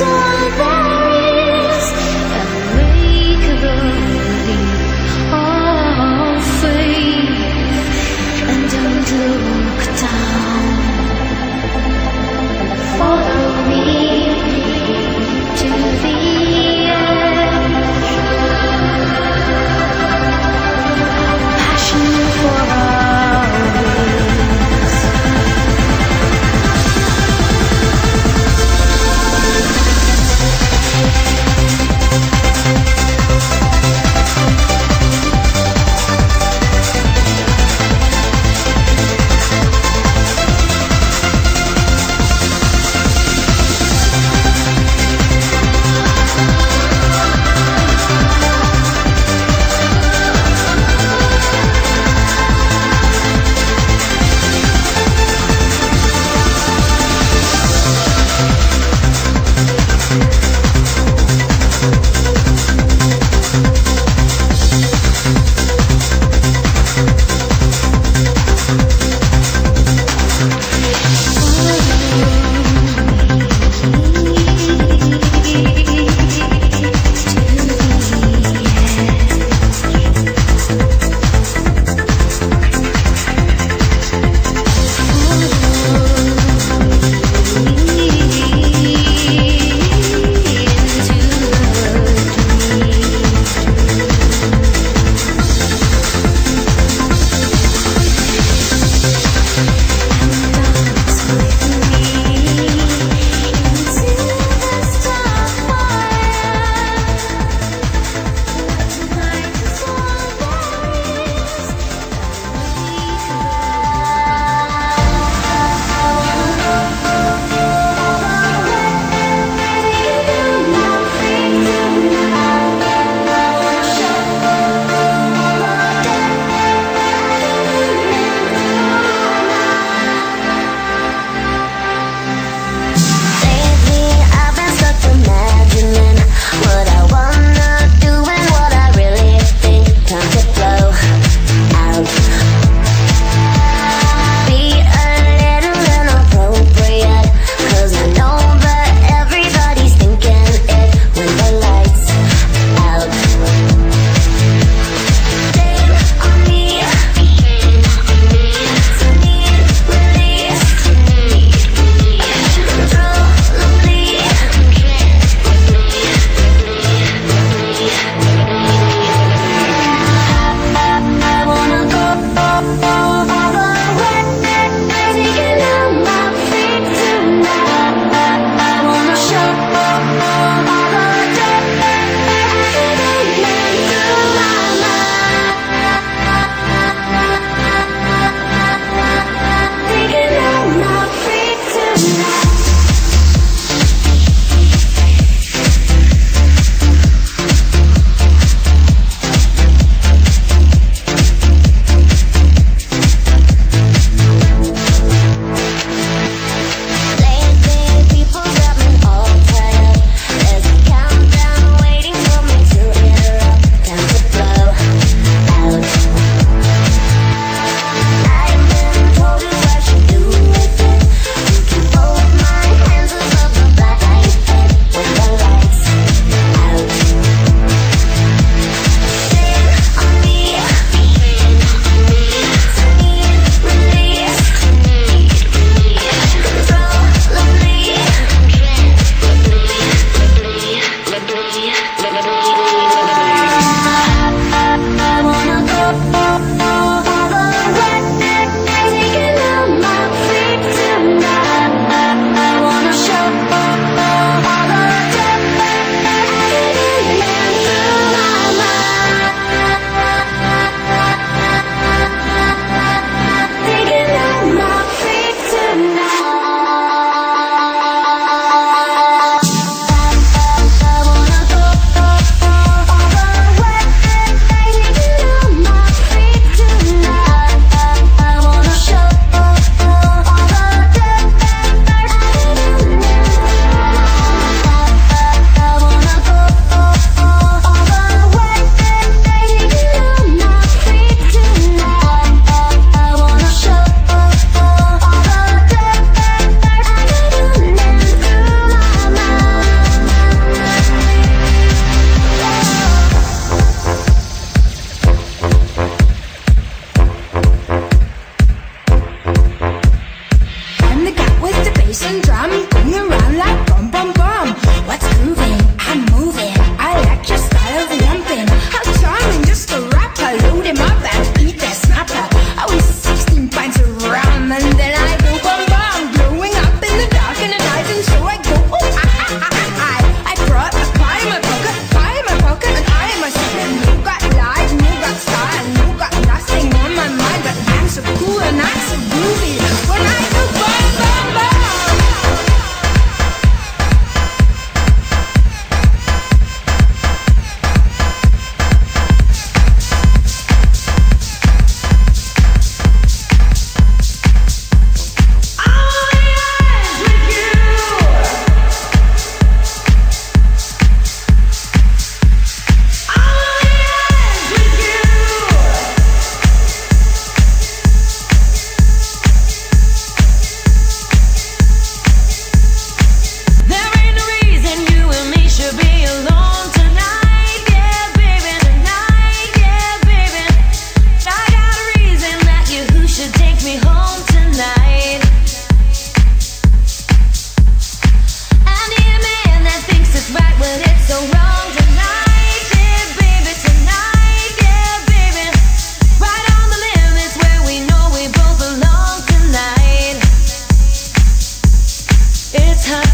sorry.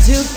to